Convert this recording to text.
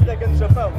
تلاقى الجفاوي